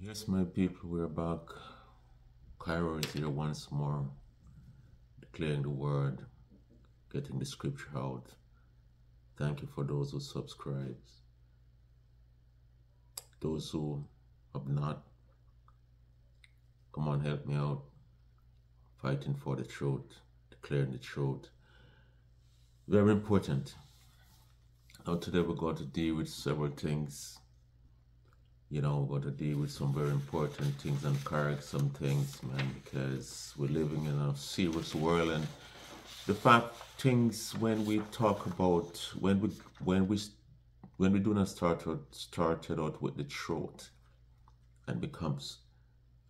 Yes, my people, we're back. Chirho is here once more, declaring the word, getting the scripture out. Thank you for those who subscribe. Those who have not, come on, help me out. Fighting for the truth, declaring the truth. Very important. Now, today we're going to deal with several things you know, got to deal with some very important things and correct some things, man, because we're living in a serious world. And the fact things when we talk about when we when we when we do not start out started out with the truth and becomes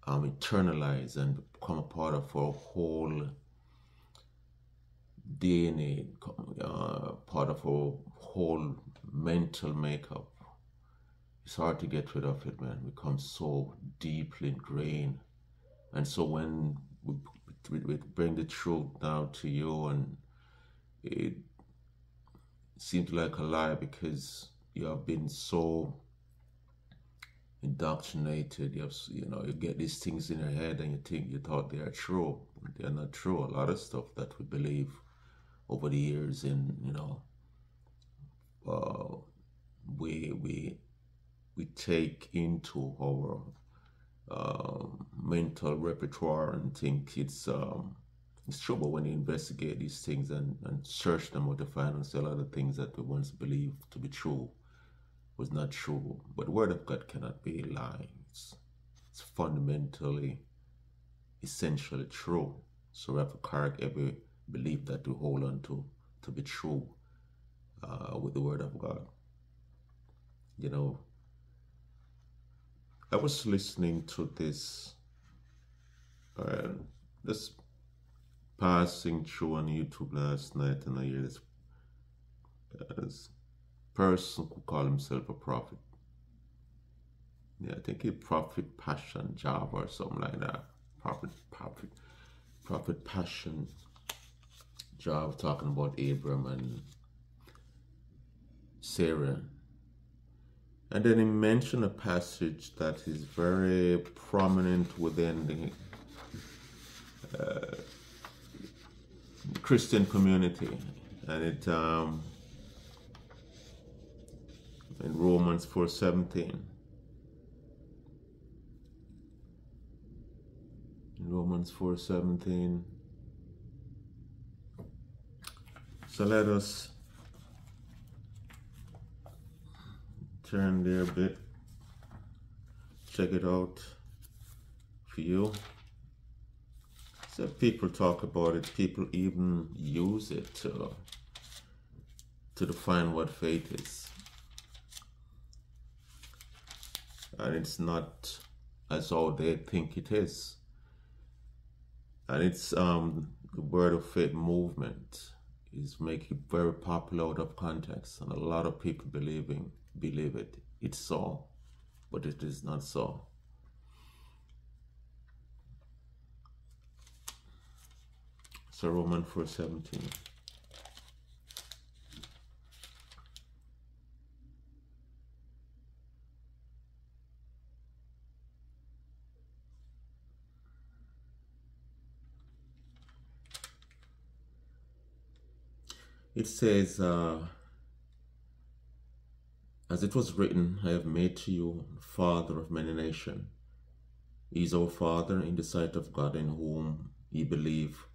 um internalized and become a part of our whole DNA, uh, part of our whole mental makeup it's hard to get rid of it, man. It becomes so deeply ingrained. And so when we, we, we bring the truth down to you, and it seems like a lie because you have been so indoctrinated. You have, you know, you get these things in your head, and you think you thought they are true. They're not true. A lot of stuff that we believe over the years, in you know, uh, we we we take into our uh, mental repertoire and think it's um, it's trouble when you investigate these things and, and search them out to find and see a lot of things that we once believed to be true was not true. But the word of God cannot be lying. It's, it's fundamentally, essentially true. So we have to correct every belief that we hold on to to be true uh, with the word of God. You know, I was listening to this, uh, this passing through on YouTube last night, and I hear this, uh, this person who call himself a prophet. Yeah, I think he prophet Passion Java or something like that. Prophet, prophet, prophet Passion Java talking about Abram and Sarah and then he mentioned a passage that is very prominent within the uh, Christian community. And it um, in Romans 4.17. In Romans 4.17. So let us turn there a bit. Check it out. For you so people talk about it. People even use it to to define what faith is. And it's not as all they think it is. And it's um the word of faith movement is making very popular out of context and a lot of people believing believe it. It's so, but it is not so. So Roman 417. It says, uh, as it was written, I have made to you father of many nations. He is our father in the sight of God in whom ye believe,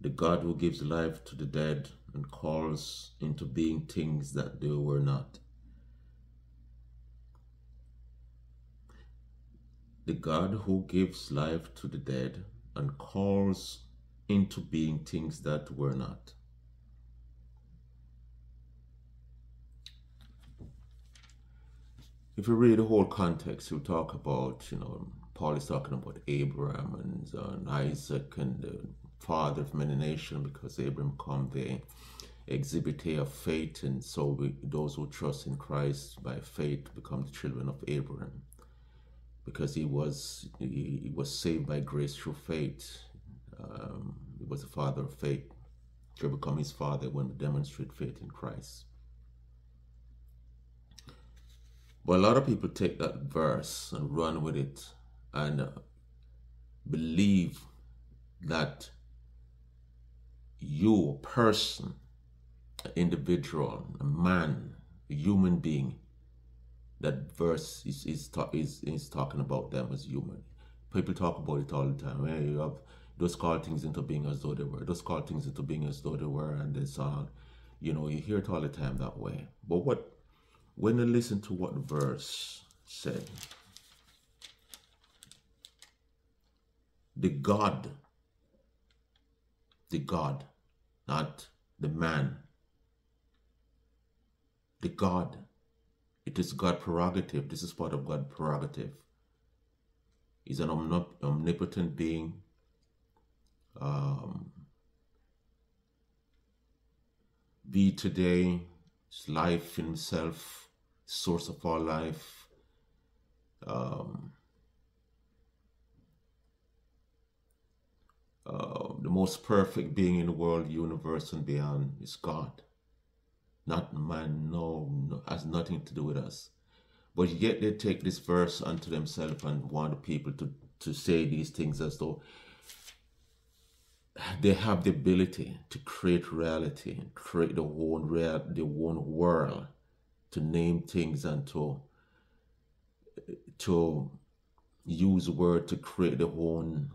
the God who gives life to the dead and calls into being things that they were not. The God who gives life to the dead and calls into being things that were not. If you read the whole context, you talk about, you know, Paul is talking about Abraham and, uh, Isaac and the father of many nations because Abraham come the exhibit of faith and so we, those who trust in Christ by faith become the children of Abraham because he was he, he was saved by grace through faith. Um, he was a father of faith. To become his father when we demonstrate faith in Christ. But a lot of people take that verse and run with it and believe that you, a person, an individual, a man, a human being, that verse is, is, is, is talking about them as human. People talk about it all the time. Hey, you have those call things into being as though they were. Those call things into being as though they were, and this on. You know, you hear it all the time that way. But what when you listen to what the verse said, the God, the God, not the man, the God, it is God prerogative. This is part of God prerogative. He's an omnipotent being. Um, be today, life in himself, source of all life. Um, uh, the most perfect being in the world, universe, and beyond is God. Not man, no, no, has nothing to do with us. But yet they take this verse unto themselves and want people to, to say these things as though they have the ability to create reality, create the own real, the own world to name things and to to use word to create their own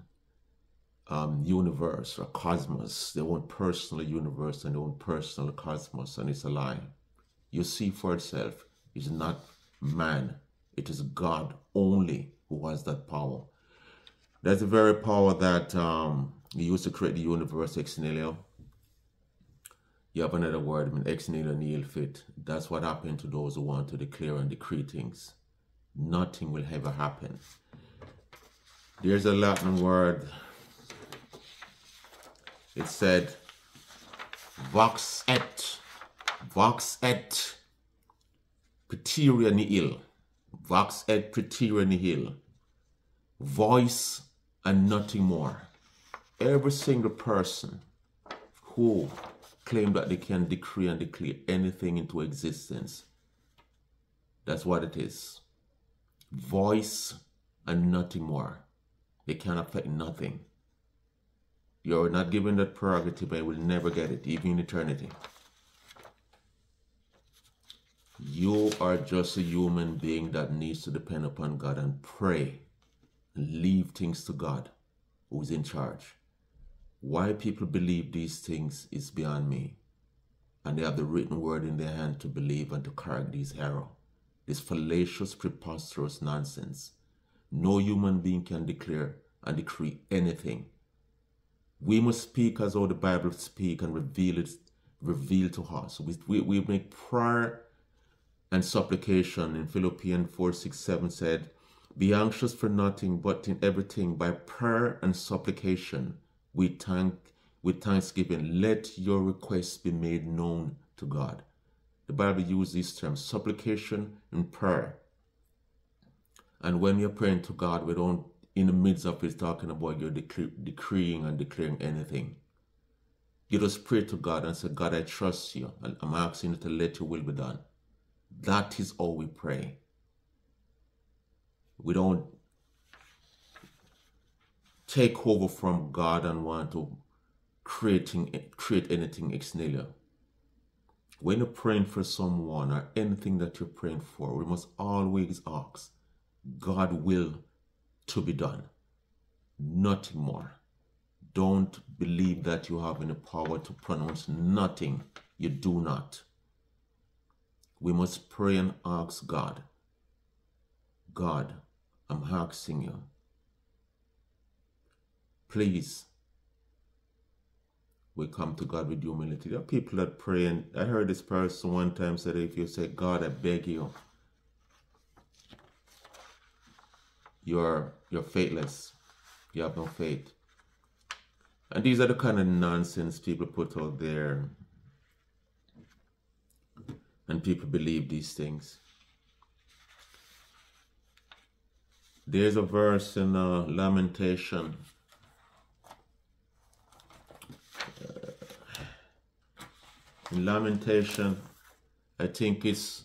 um, universe or cosmos, their own personal universe and their own personal cosmos, and it's a lie. You see for itself, it's not man, it is God only who has that power. That's the very power that um, he used to create the universe ex nihilo you have another word, I mean, ex nihilo nihil fit. That's what happened to those who want to declare and decree things. Nothing will ever happen. There's a Latin word. It said, vox et, vox et praeterea nihil. Vox et praeterea nihil. Voice and nothing more. Every single person who claim that they can decree and declare anything into existence. That's what it is. Voice and nothing more. They can affect nothing. You're not given that prerogative and will never get it, even in eternity. You are just a human being that needs to depend upon God and pray and leave things to God who's in charge. Why people believe these things is beyond me. And they have the written word in their hand to believe and to correct these error. This fallacious, preposterous nonsense. No human being can declare and decree anything. We must speak as though the Bible speak and reveal it, reveal to us. We, we, we make prayer and supplication in Philippians 4, 6, 7 said, Be anxious for nothing, but in everything by prayer and supplication with thank with thanksgiving, let your requests be made known to God. The Bible uses these terms supplication and prayer. And when you're praying to God, we don't, in the midst of it, talking about you're decre- decreeing and declaring anything. You just pray to God and say, God, I trust you. And I'm asking you to let your will be done. That is all we pray. We don't take over from God and want to creating create anything ex nihilo. When you're praying for someone or anything that you're praying for, we must always ask God will to be done. Nothing more. Don't believe that you have any power to pronounce nothing. You do not. We must pray and ask God. God, I'm asking you Please, we come to God with humility. There are people that pray, and I heard this person one time said, if you say, God, I beg you, you're you're faithless. You have no faith. And these are the kind of nonsense people put out there. And people believe these things. There's a verse in uh, Lamentation in Lamentation, I think it's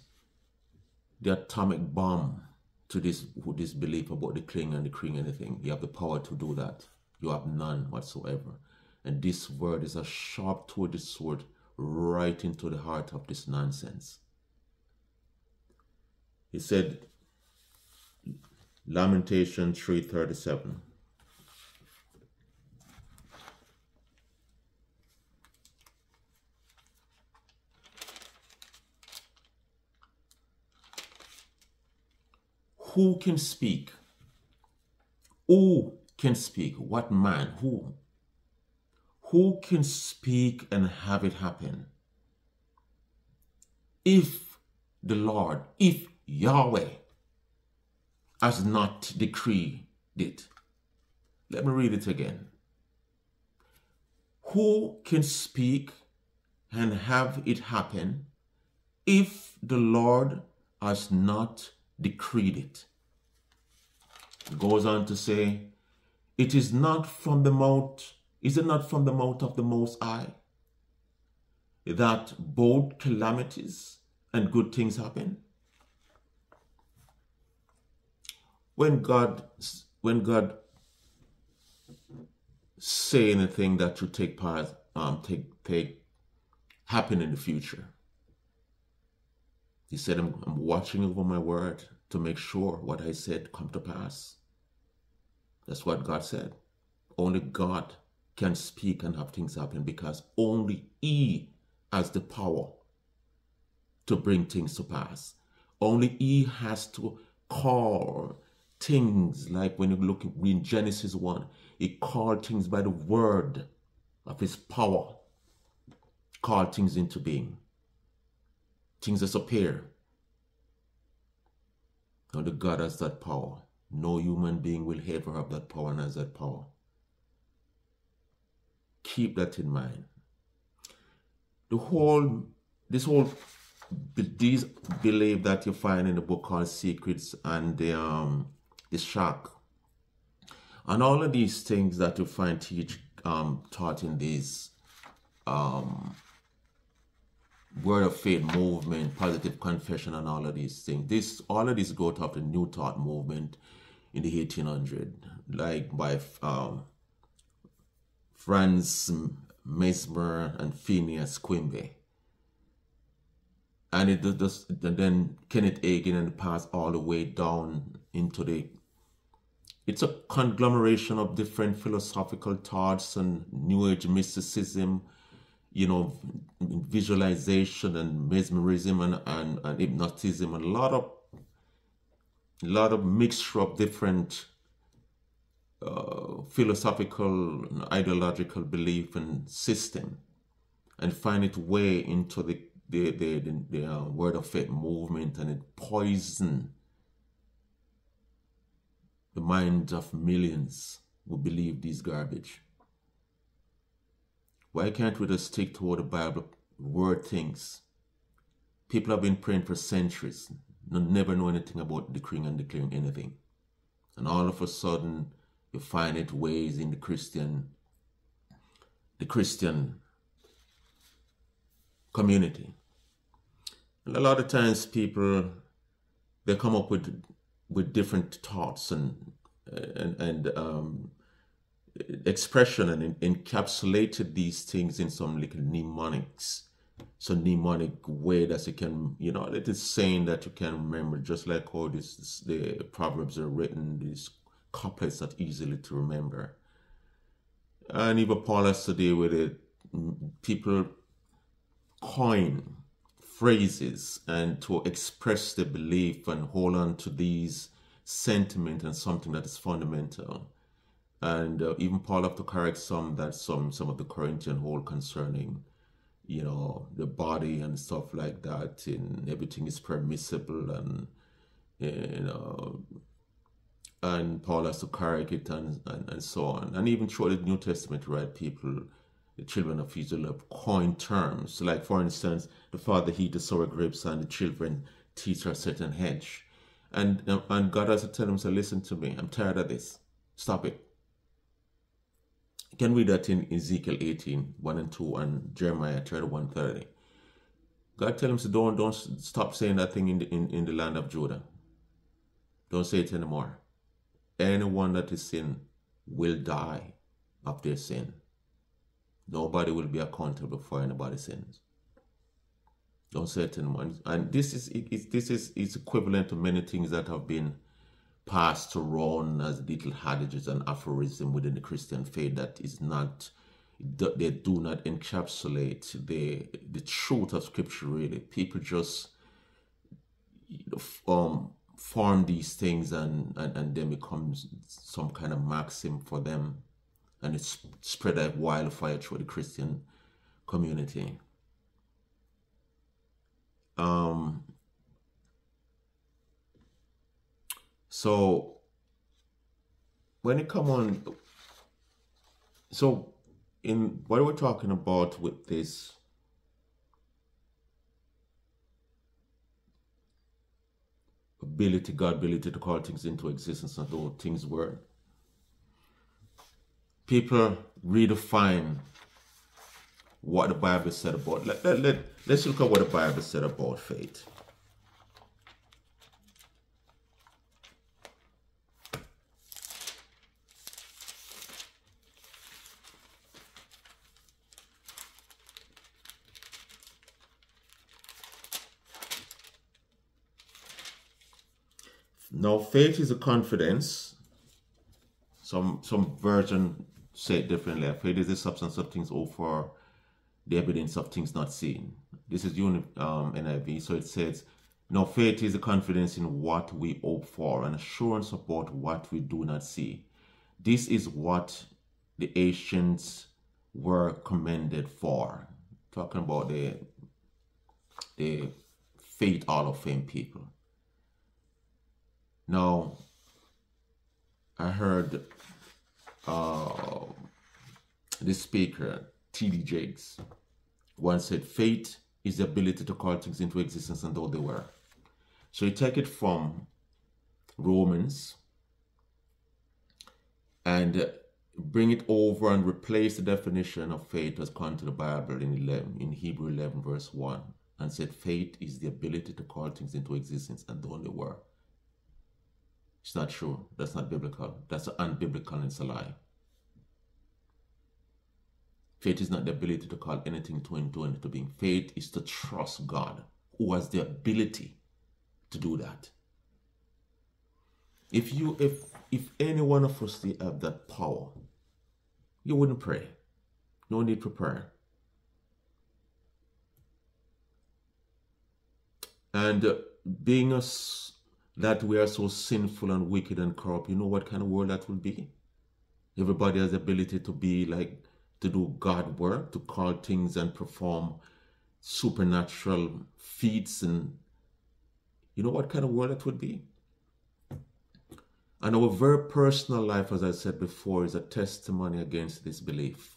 the atomic bomb to this this belief about declaring and the decreeing anything. You have the power to do that. You have none whatsoever. And this word is a sharp two-edged sword right into the heart of this nonsense. He said, Lamentation 337. Who can speak? Who can speak? What man? Who? Who can speak and have it happen? If the Lord, if Yahweh has not decreed it. Let me read it again. Who can speak and have it happen if the Lord has not decreed it? Goes on to say, It is not from the mouth, is it not from the mouth of the Most High that both calamities and good things happen? when God when God say anything that should take part um take take happen in the future. He said, I'm, I'm watching over my word to make sure what I said come to pass. That's what God said. Only God can speak and have things happen because only He has the power to bring things to pass. Only He has to call things like when you look in Genesis 1, he called things by the word of his power, called things into being. Things disappear. The God has that power. No human being will ever have that power and has that power. Keep that in mind. The whole, this whole, these belief that you find in the book called Secrets and the um, the shock. And all of these things that you find teach um, taught in these um, word of faith movement, positive confession, and all of these things. This all of this growth of the New Thought movement in the 1800s, like by um, Franz Mesmer and Phineas Quimby. And it does, then Kenneth Hagin and passed all the way down into the it's a conglomeration of different philosophical thoughts and New Age mysticism, you know, visualization and mesmerism and, and, and hypnotism, and a lot of a lot of mixture of different uh, philosophical and ideological belief and system, and find its way into the the the, the, the uh, word of faith movement, and it poison the minds of millions who believe this garbage. Why can't we just stick to what the Bible word thinks? People have been praying for centuries, never know anything about decreeing and declaring anything. And all of a sudden, you find it ways in the Christian, the Christian community. And a lot of times people, they come up with with different thoughts and and, and um, expression and encapsulated these things in some like mnemonics. So mnemonic way that you can you know it is saying that you can remember just like all these the proverbs are written these couplets that easily to remember. And even paul has to deal with it. People coin phrases and to express their belief and hold on to these sentiment and something that is fundamental. And uh, even Paul have to correct some that some some of the Corinthian hold concerning, you know, the body and stuff like that. And everything is permissible and you know, and Paul has to correct it and, and, and so on. And even through the New Testament, right, people the children of Israel have coined terms. Like, for instance, the father eat the sour grapes and the children teach a certain hedge. And, and God has to tell them, so listen to me, I'm tired of this. Stop it. You can read that in Ezekiel 18, 1 and 2, and Jeremiah 31, 30. God tell him, so don't, don't stop saying that thing in the, in, in the land of Judah. Don't say it anymore. Anyone that is sin will die of their sin. Nobody will be accountable for anybody's sins. Don't say it anymore. And this is it, this is it's equivalent to many things that have been passed around as little adages and aphorism within the Christian faith that is not they do not encapsulate the the truth of scripture really. People just you um form these things and, and and then becomes some kind of maxim for them. And it's spread like wildfire through the christian community. Um so when it come on so in what we're talking about with this ability, God ability to call things into existence and though things were. People redefine what the Bible said about. Let, let, let, let's look at what the Bible said about faith. Now, faith is a confidence. Some some version say it differently. Faith is the substance of things hoped for, the evidence of things not seen. This is uni, um, NIV. So it says, now faith is a confidence in what we hope for, and assurance about what we do not see. This is what the ancients were commended for. Talking about the the faith Hall of Fame people. Now, I heard uh, this speaker, T.D. Jakes, once said, faith is the ability to call things into existence and though they were. So you take it from Romans and bring it over and replace the definition of faith as according to the Bible in 11, in Hebrew 11 verse 1 and said faith is the ability to call things into existence and though they were. It's not true. That's not biblical. That's unbiblical and it's a lie. Faith is not the ability to call anything to into into being. Faith is to trust God, who has the ability to do that. If you if if any one of us did have that power, you wouldn't pray. No need for prayer. And uh, being a that we are so sinful and wicked and corrupt, you know what kind of world that will be? Everybody has the ability to be like, to do God work, to call things and perform supernatural feats and you know what kind of world that would be? And our very personal life, as I said before, is a testimony against this belief.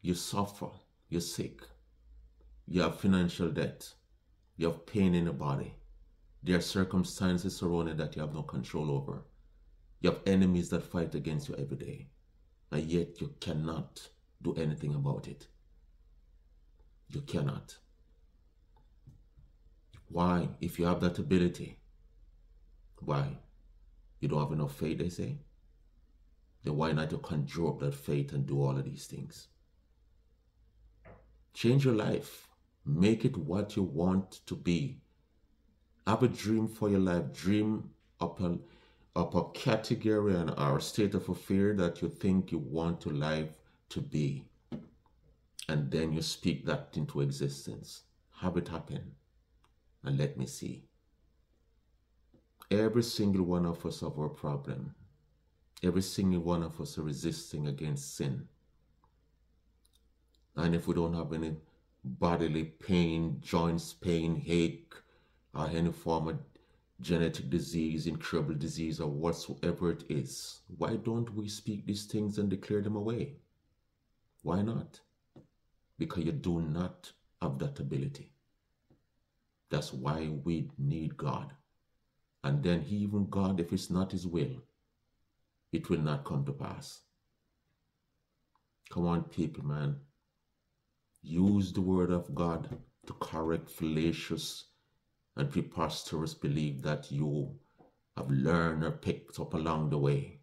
You suffer, you're sick, you have financial debt, you have pain in the body, there are circumstances surrounding that you have no control over. You have enemies that fight against you every day, and yet you cannot do anything about it. You cannot. Why? If you have that ability, why? You don't have enough faith, they say? Then why not to conjure up that faith and do all of these things? Change your life. Make it what you want to be. Have a dream for your life. Dream up a, up a category and or state of affair that you think you want your life to be. And then you speak that into existence. Have it happen. And let me see. Every single one of us have our problem. Every single one of us are resisting against sin. And if we don't have any bodily pain, joints pain, ache, or any form of genetic disease, incurable disease, or whatsoever it is, why don't we speak these things and declare them away? Why not? Because you do not have that ability. That's why we need God. And then he, even God, if it's not his will, it will not come to pass. Come on, people, man. Use the word of God to correct fallacious and preposterous belief that you have learned or picked up along the way.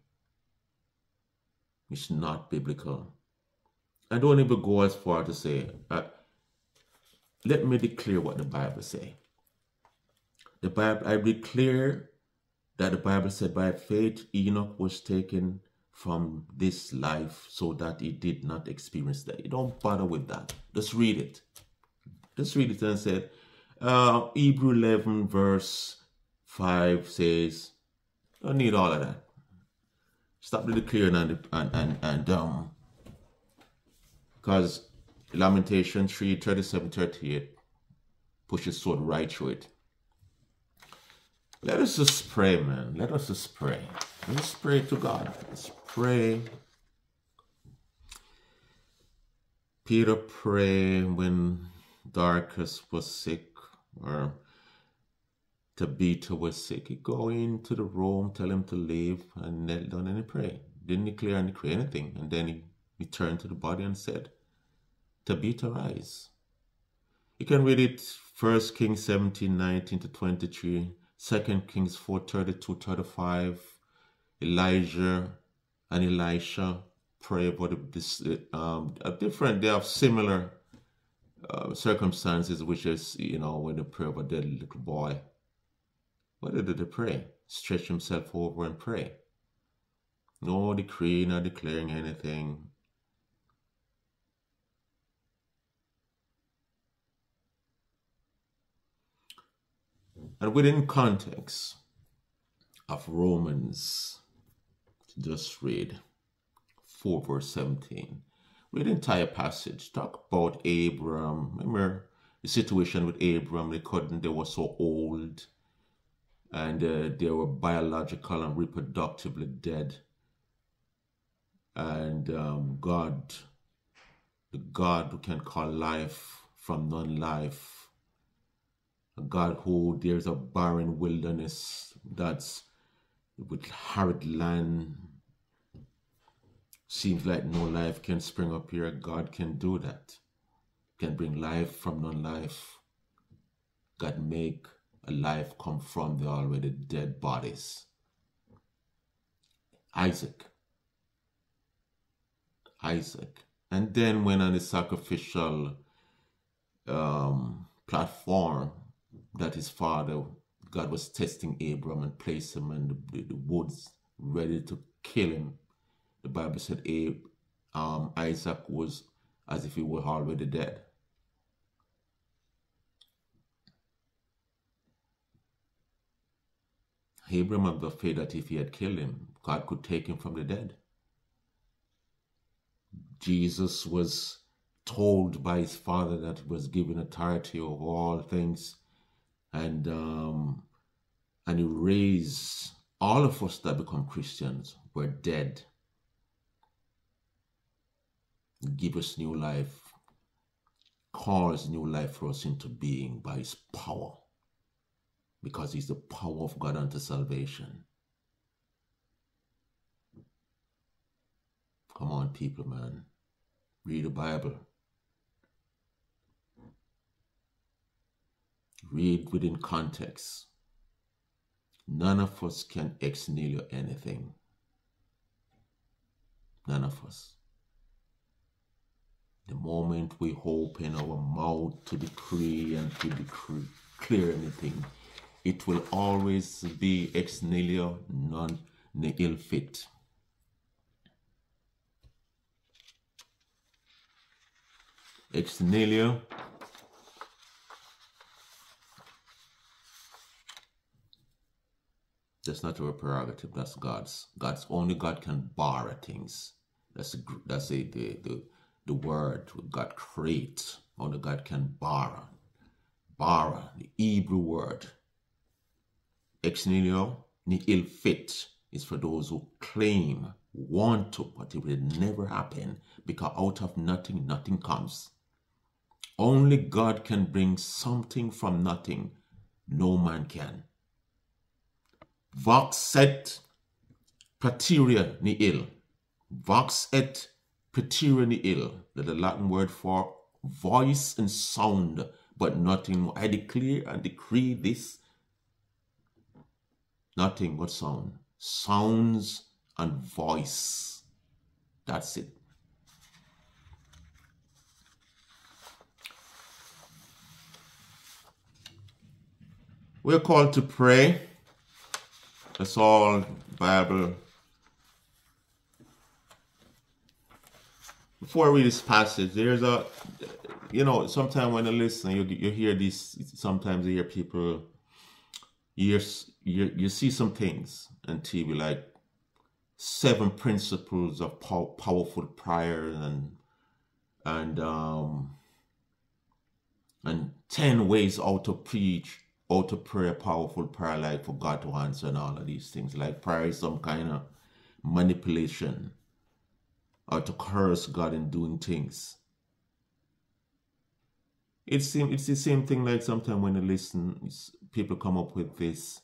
It's not biblical. I don't even go as far to say, uh, let me declare what the Bible say. The Bible, I declare that the Bible said by faith Enoch was taken from this life so that he did not experience that. You don't bother with that. Just read it. Just read it and said, uh, Hebrew 11 verse 5 says, don't need all of that. Stop the declaring and, and, and, and um, because Lamentation 3, 37, 38 pushes sword right through it. Let us just pray, man. Let us just pray. Let's pray to God. Let's pray. Peter prayed when Dorcas was sick or Tabitha was sick. He go into the room, tell him to leave, and knelt down and he pray. Didn't declare and decree anything. And then he, returned to the body and said, Tabitha, rise. You can read it First Kings 17, 19 to 23. Second Kings 4 32 35, Elijah and Elisha pray about this um, a different, they have similar uh, circumstances, which is, you know, when they pray about dead little boy. What did they pray? Stretch himself over and pray. No decree, not declaring anything. And within context of Romans, just read 4 verse 17. Read the entire passage. Talk about Abram. Remember the situation with Abram. They couldn't, they were so old and uh, they were biological and reproductively dead. And um, God, the God who can call life from non-life, a God who there's a barren wilderness that's with hard land. Seems like no life can spring up here. God can do that. Can bring life from non-life. God make a life come from the already dead bodies. Isaac. Isaac. And then when on the sacrificial um, platform, that his father, God was testing Abram and placed him in the, the, woods ready to kill him. The Bible said Abe, um, Isaac was as if he were already dead. Abraham had the faith that if he had killed him, God could take him from the dead. Jesus was told by his father that he was given authority over all things and um, and he raised all of us that become Christians were dead. Give us new life, calls new life for us into being by his power, because he's the power of God unto salvation. Come on, people, man. Read the Bible. Read within context. None of us can ex nihilo anything. None of us. The moment we open our mouth to decree and to decree, clear anything, it will always be ex nihilo, non nihil fit. Ex nihilo That's not our prerogative. That's God's. God's only God can bara things. That's a, that's a, the, the the word God creates. Only God can bara. Bara, the Hebrew word. Ex nihilo, nihil fit, is for those who claim, want to, but it will never happen because out of nothing, nothing comes. Only God can bring something from nothing. No man can. Vox et praeterea nihil. Vox et praeterea nihil. The Latin word for voice and sound but nothing more. I declare and decree this. Nothing but sound. Sounds and voice. That's it. We're called to pray. That's all Bible. Before I read this passage, there's a, you know, sometimes when I listen, you, you hear these, sometimes you hear people, you, you, you see some things on TV like seven principles of pow powerful prayer and, and, um, and 10 ways how to preach how to pray a powerful prayer like for God to answer and all of these things. Like prayer is some kind of manipulation or to curse God in doing things. It's, it's the same thing like sometimes when you listen, people come up with this,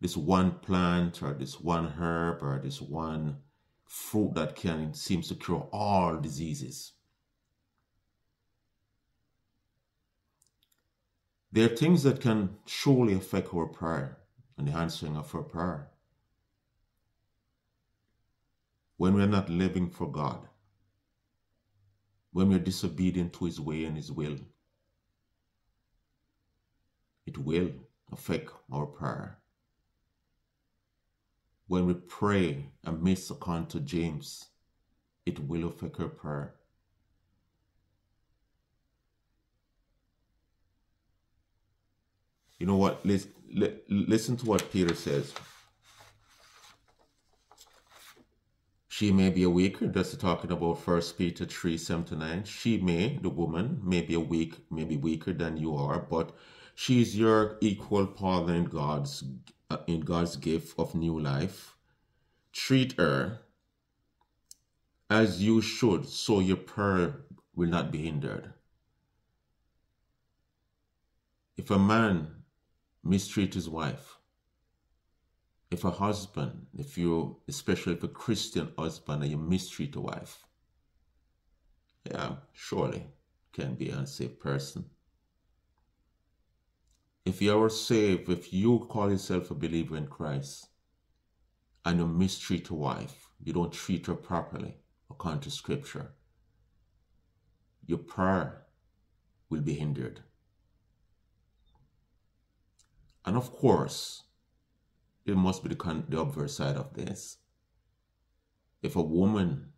this one plant or this one herb or this one fruit that can seems to cure all diseases. There are things that can surely affect our prayer and the answering of our prayer. When we're not living for God, when we're disobedient to His way and His will, it will affect our prayer. When we pray and miss according to James, it will affect our prayer. You know what? Listen, listen to what Peter says. She may be a weaker, that's talking about First Peter 3 7 to 9. She may, the woman, may be a weak, maybe weaker than you are, but she's your equal partner in God's uh, in God's gift of new life. Treat her as you should, so your prayer will not be hindered. If a man mistreat his wife. If a husband, if you, especially if a Christian husband, and you mistreat a wife, yeah, surely can be an unsafe person. If you are saved, if you call yourself a believer in Christ, and you mistreat a wife, you don't treat her properly according to Scripture, your prayer will be hindered. And of course, it must be the, the obverse side of this. If a woman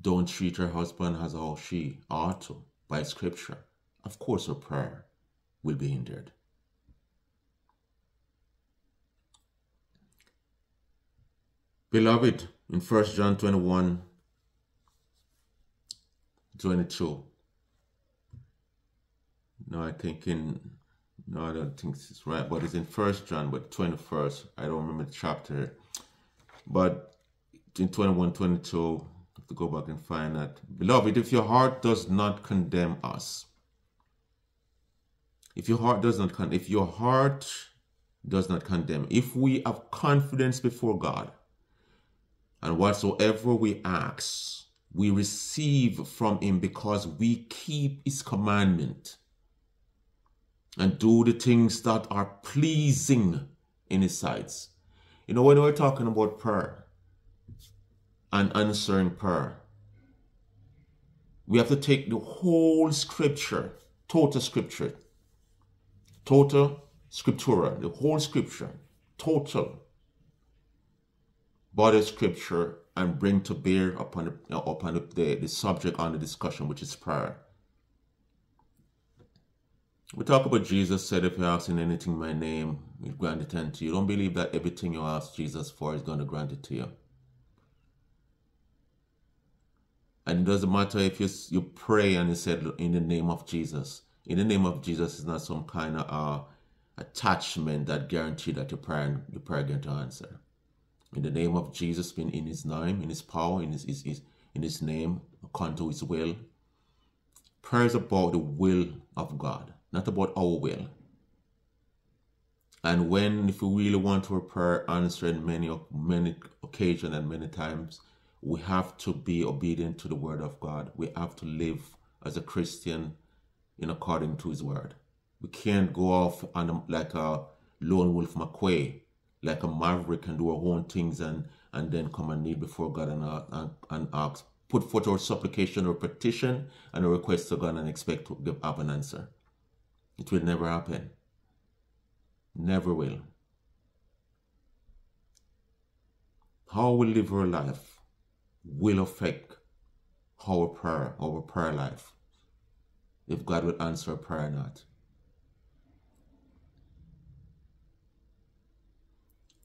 don't treat her husband as how she ought to by scripture, of course her prayer will be hindered. Beloved, in 1 John 21, 22, no, I think in no, I don't think this is right, but it's in First John, but 21st. I don't remember the chapter. But in 21, 22, I have to go back and find that. Beloved, if your heart does not condemn us, if your heart does not condemn, if your heart does not condemn, if we have confidence before God, and whatsoever we ask, we receive from him because we keep his commandment and do the things that are pleasing in his sights. You know, when we're talking about prayer and answering prayer, we have to take the whole scripture, total scripture, total scriptura, the whole scripture, total body scripture, and bring to bear upon the, upon the, the, the subject on the discussion, which is prayer. We talk about Jesus said, if you ask in anything in my name, he'll grant it unto you. Don't believe that everything you ask Jesus for is going to grant it to you. And it doesn't matter if you, you pray and you said, in the name of Jesus. In the name of Jesus is not some kind of uh, attachment that guarantee that your prayer, your prayer going to answer. In the name of Jesus, mean in his name, in his power, in his, his, his in his name, according to his will. Prayer is about the will of God not about our will. And when, if we really want our prayer answered many, many occasions and many times, we have to be obedient to the word of God. We have to live as a Christian in according to his word. We can't go off on a, like a lone wolf McQuade, like a maverick and do our own things and, and then come and kneel before God and, uh, and, and ask, put forth our supplication or petition and a request to God and expect to give, have an answer. It will never happen. Never will. How we live our life will affect our prayer, our prayer life. If God will answer a prayer or not.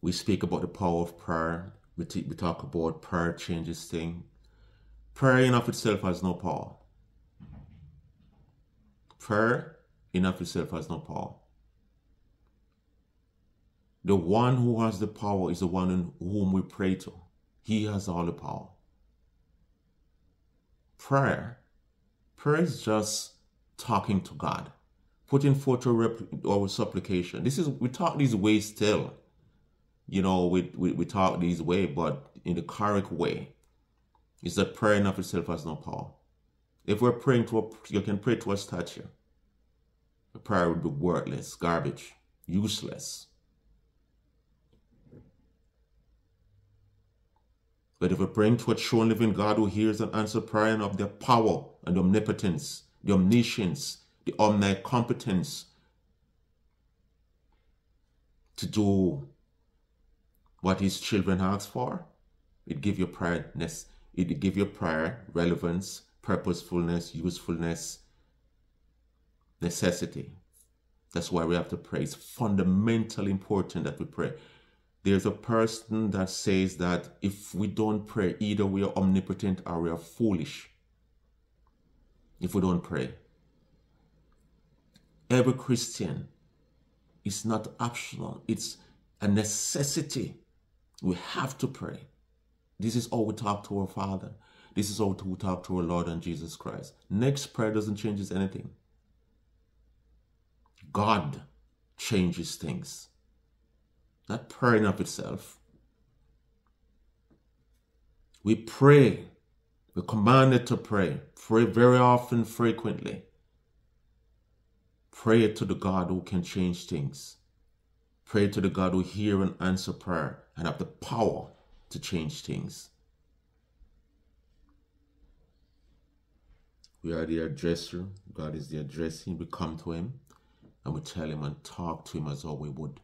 We speak about the power of prayer. We, we talk about prayer changes thing. Prayer in of itself has no power. Prayer of itself has no power. The one who has the power is the one in whom we pray to. He has all the power. Prayer, prayer is just talking to God, putting forth our, supplication. This is we talk these ways still. You know, we, we, we talk these way, but in the correct way. Is that prayer of itself has no power. If we're praying to a, you can pray to a statue. A prayer would be worthless, garbage, useless. But if we praying to a true living God who hears and answers prayer and of their power and omnipotence, the omniscience, the omnicompetence to do what his children ask for, it give your prayer it give your prayer relevance, purposefulness, usefulness, necessity. That's why we have to pray. It's fundamentally important that we pray. There's a person that says that if we don't pray, either we are omnipotent or we are foolish. If we don't pray. Every Christian is not optional, it's a necessity. We have to pray. This is how we talk to our Father. This is how we talk to our Lord and Jesus Christ. Next prayer doesn't change anything. God changes things not prayer in of itself. We pray. We're commanded to pray. Pray very often, frequently. Pray to the God who can change things. Pray to the God who hear and answer prayer and have the power to change things. We are the addresser. God is the addressing. We come to Him and we tell Him and talk to Him as though we would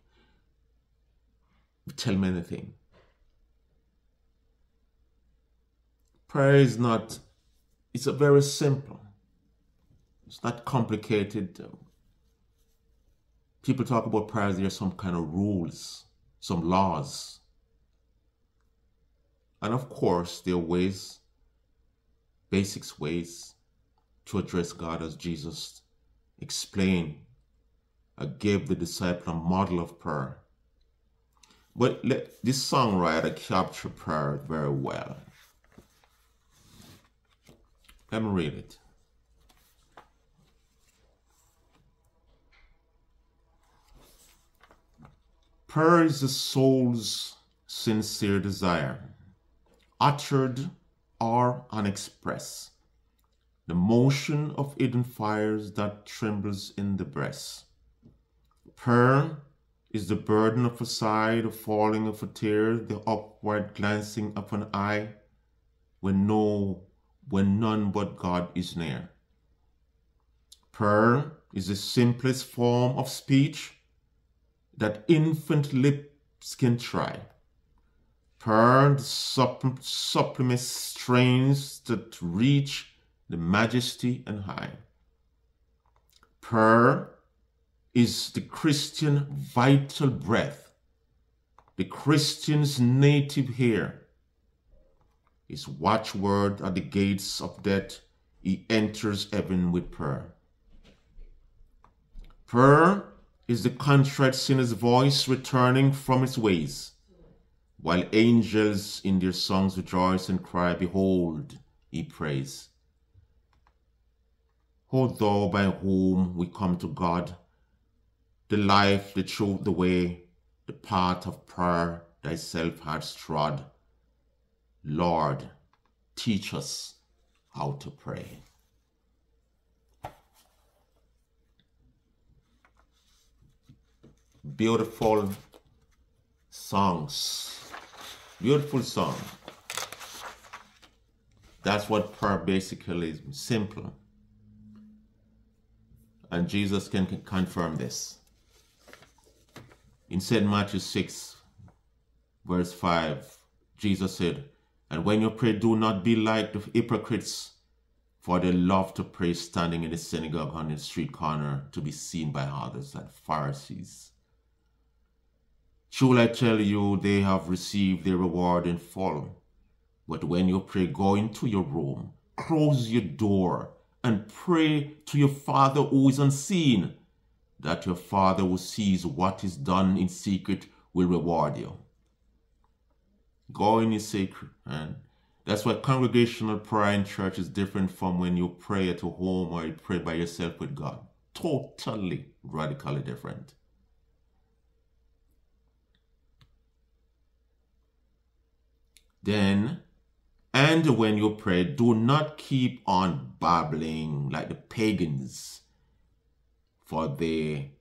tell him anything. Prayer is not, it's a very simple. It's not complicated. People talk about prayers, there are some kind of rules, some laws. And of course, there are ways, basics ways to address God as Jesus explained, gave the disciple a model of prayer but let, this songwriter capture prayer very well. Let me read it. Prayer is the soul's sincere desire, uttered or unexpressed, the motion of hidden fires that trembles in the breast. Prayer is the burden of a sigh, the falling of a tear, the upward glancing of an eye, when no, when none but God is near. Prayer is the simplest form of speech that infant lips can try. Prayer the supplement strains that reach the majesty and high. Prayer is the Christian vital breath, the Christian's native air. His watchword at the gates of death, he enters heaven with prayer. Prayer is the contrite sinner's voice returning from its ways, while angels in their songs rejoice and cry, Behold, he prays. O thou by whom we come to God, the life, the truth, the way, the path of prayer thyself hast trod. Lord, teach us how to pray. Beautiful songs. Beautiful song. That's what prayer basically is. Simple. And Jesus can confirm this. In St. Matthew 6, verse 5, Jesus said, And when you pray, do not be like the hypocrites, for they love to pray standing in the synagogue on the street corner to be seen by others, like Pharisees. Truly I tell you, they have received their reward in full. But when you pray, go into your room, close your door, and pray to your Father who is unseen, that your Father who sees what is done in secret will reward you. Going is sacred, and that's why congregational prayer in church is different from when you pray at home or you pray by yourself with God. Totally, radically different. Then and when you pray, do not keep on babbling like the pagans, for they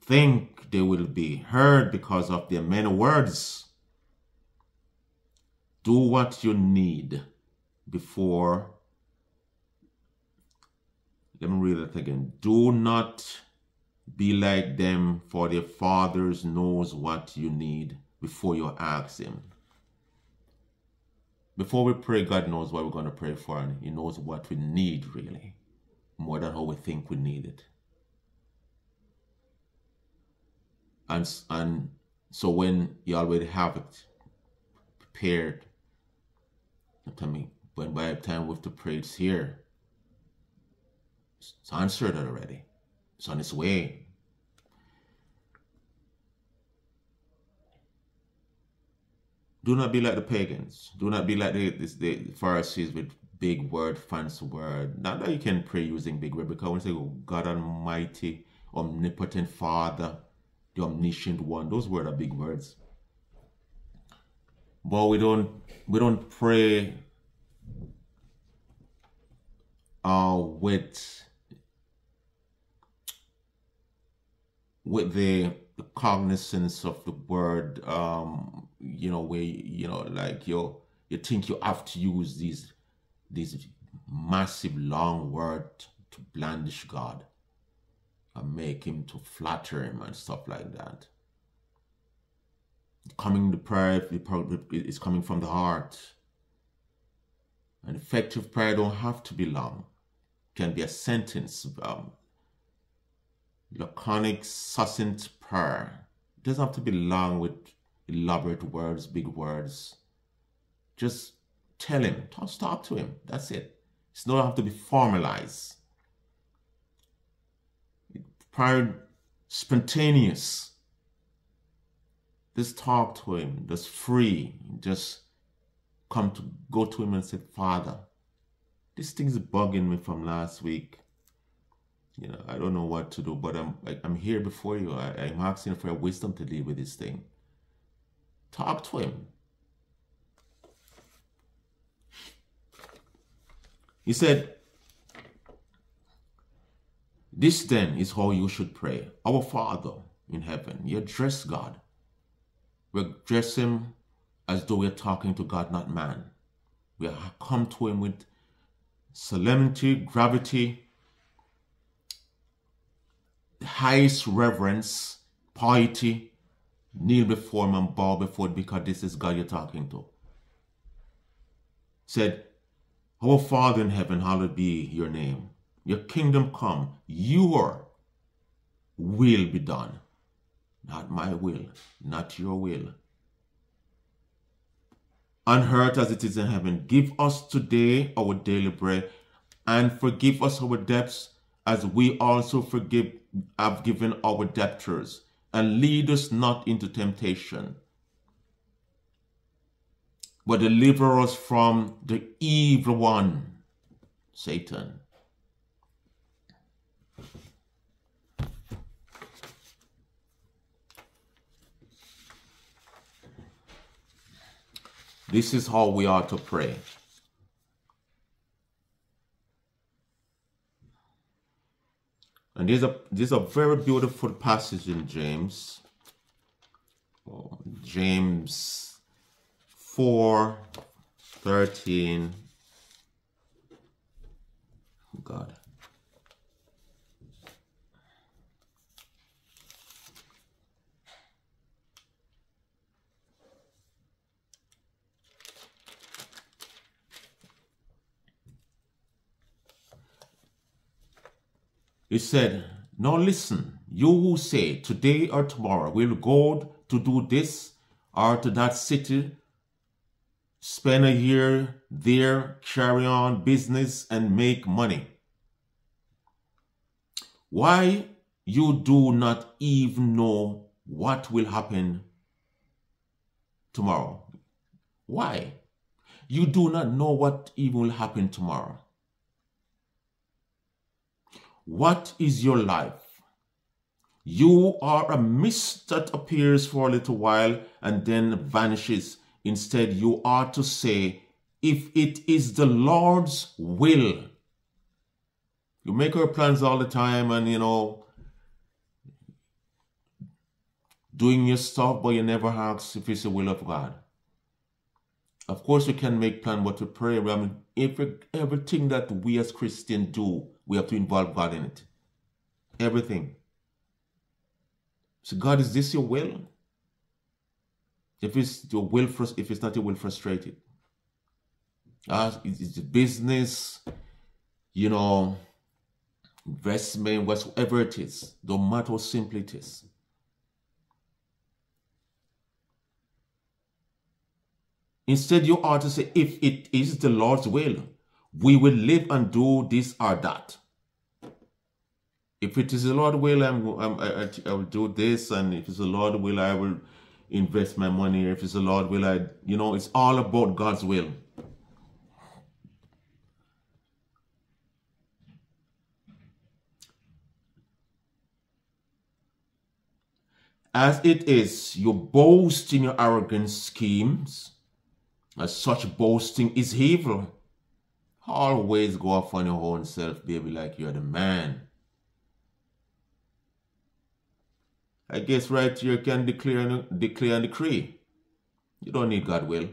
think they will be heard because of their many words. Do what you need before. Let me read that again. Do not be like them, for their fathers knows what you need before you ask him. Before we pray, God knows what we're going to pray for, and He knows what we need really, more than how we think we need it. And, and so when you already have it prepared, tell me, when by the time we have to pray, it's here. It's answered already. It's on its way. Do not be like the pagans. Do not be like the, the Pharisees with big word, fancy word. Not that you can pray using big word because when you say oh, God Almighty, Omnipotent Father, the Omniscient One, those were the big words. But we don't we don't pray uh, with with the, the cognizance of the word um, you know where you know like you you think you have to use these these massive long words to blandish God and make him to flatter him and stuff like that. Coming to prayer is coming from the heart. An effective prayer don't have to be long. It can be a sentence, um, laconic, succinct prayer. It doesn't have to be long with elaborate words, big words. Just tell him, talk, talk to him. That's it. It's not have to be formalized. Prior spontaneous. Just talk to him. Just free. Just come to go to him and say, Father, this thing's bugging me from last week. You know, I don't know what to do, but I'm I, I'm here before you. I, I'm asking for wisdom to deal with this thing. Talk to him. He said, This then is how you should pray. Our Father in heaven, you address God. We address Him as though we're talking to God, not man. We come to Him with solemnity, gravity, the highest reverence, piety, kneel before him and bow before him because this is God you're talking to. Said, Our Father in heaven, hallowed be your name. Your kingdom come, your will be done. Not my will, not your will. Earth as it is in heaven, give us today our daily bread and forgive us our debts as we also forgive have given our debtors and lead us not into temptation, but deliver us from the evil one, Satan. This is how we are to pray. And there's a there's a very beautiful passage in James. Oh, James 4 13. God. He said, Now listen, you who say, Today or tomorrow we'll go to do this or to that city, spend a year there, carry on business, and make money. Why you do not even know what will happen tomorrow? Why? You do not know what even will happen tomorrow. What is your life? You are a mist that appears for a little while and then vanishes. Instead, you are to say, if it is the Lord's will. You make our plans all the time and, you know, doing your stuff, but you never ask if it's the will of God. Of course, we can make plan, but to pray. I mean, every, everything that we as Christians do, we have to involve God in it. Everything. So, God, is this your will? If it's your will, if it's not your will, frustrate frustrated. Uh, it's business, you know, investment, whatever it is, no matter how simple it is. Instead, you are to say, if it is the Lord's will, we will live and do this or that. If it is the Lord will, I'm, I'm, I, I will do this, and if it's the Lord will, I will invest my money. If it's the Lord will, I, you know, it's all about God's will. As it is, you boast in your arrogant schemes as such boasting is evil. Always go off on your own self, baby, like you're the man. I guess right here can declare and, declare and decree. You don't need God will.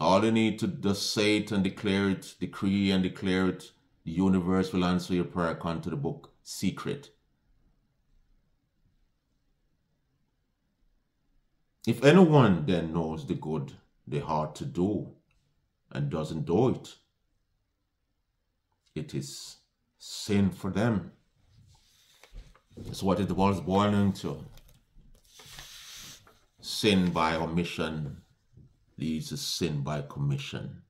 All you need to just say it and declare it, decree and declare it. The universe will answer your prayer according to the book Secret. If anyone then knows the good they ought to do and doesn't do it, it is sin for them. That's what it was boiling to. Sin by omission leads to sin by commission.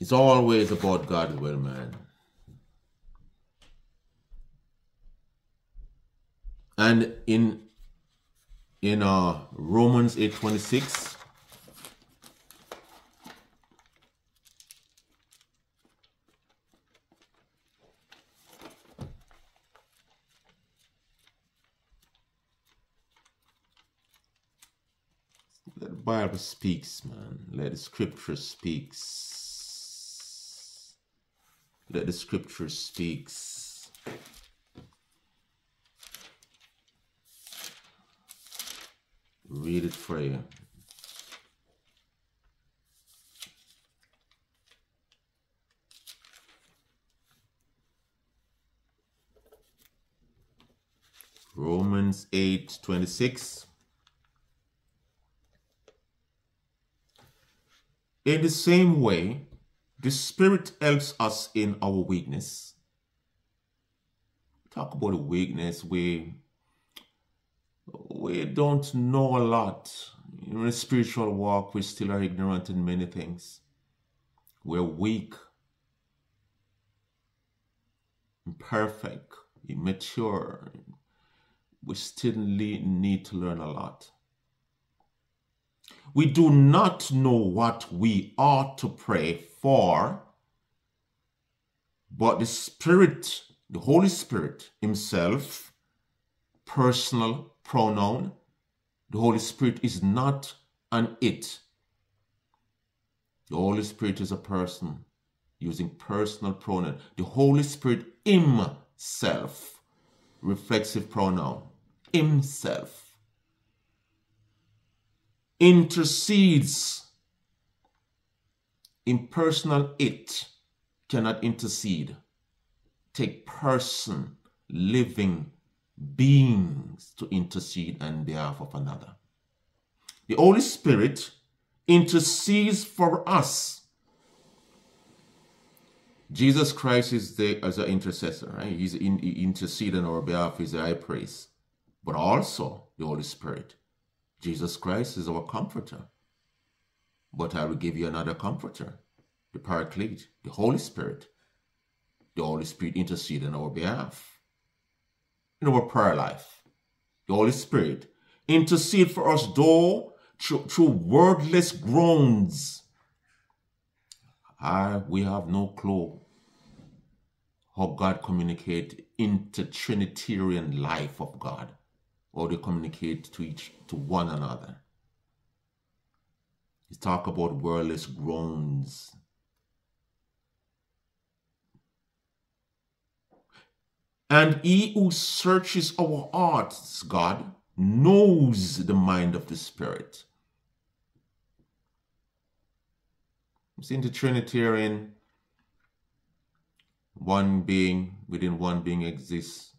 It's always about God's will, man. And in in uh, Romans 8.26. Let the Bible speaks, man. Let the scripture speaks. Let the scripture speaks. read it for you. Romans 8 26. In the same way, the Spirit helps us in our weakness. Talk about a weakness where we don't know a lot. In a spiritual walk, we still are ignorant in many things. We're weak, imperfect, immature. We still need to learn a lot. We do not know what we ought to pray for, but the Spirit, the Holy Spirit Himself, personal pronoun. The Holy Spirit is not an it. The Holy Spirit is a person. using personal pronoun. The Holy Spirit himself, reflexive pronoun, himself, intercedes. Impersonal it cannot intercede. Take person, living beings to intercede on behalf of another. The Holy Spirit intercedes for us. Jesus Christ is the as an intercessor, right? He's in, he intercede on our behalf, he's the high priest. But also the Holy Spirit. Jesus Christ is our comforter. But I will give you another comforter, the Paraclete, the Holy Spirit. The Holy Spirit intercede on our behalf. In our prayer life, the Holy Spirit intercede for us, though through, through wordless groans. I, we have no clue how God communicate into Trinitarian life of God, or they communicate to each to one another. He talk about wordless groans. And he who searches our hearts, God, knows the mind of the Spirit. See, in the Trinitarian, one being within one being exists,